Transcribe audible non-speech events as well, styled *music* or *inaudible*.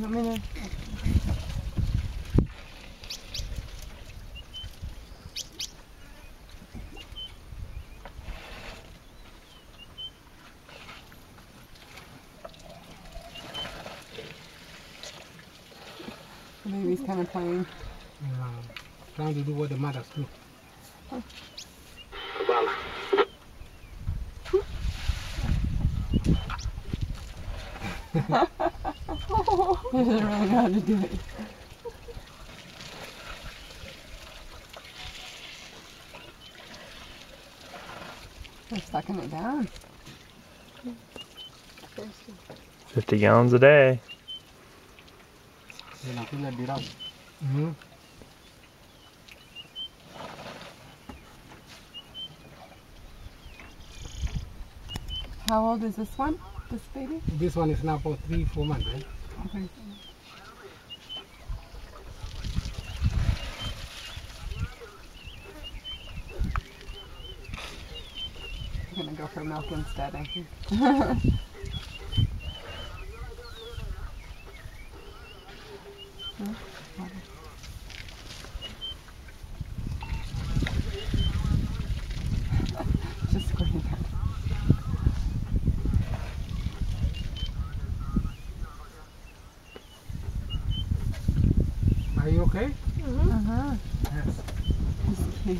Want me? The baby's kind of playing. Uh, trying to do what the mothers do. *laughs* *laughs* He doesn't really know how to do it. They're sucking it down. 50 gallons a day. Mm-hmm. How old is this one? This baby? This one is now for three, four months, right? Okay. I'm gonna go for milk instead, I think. *laughs* Are you okay? Uh-huh. Yes. Cute.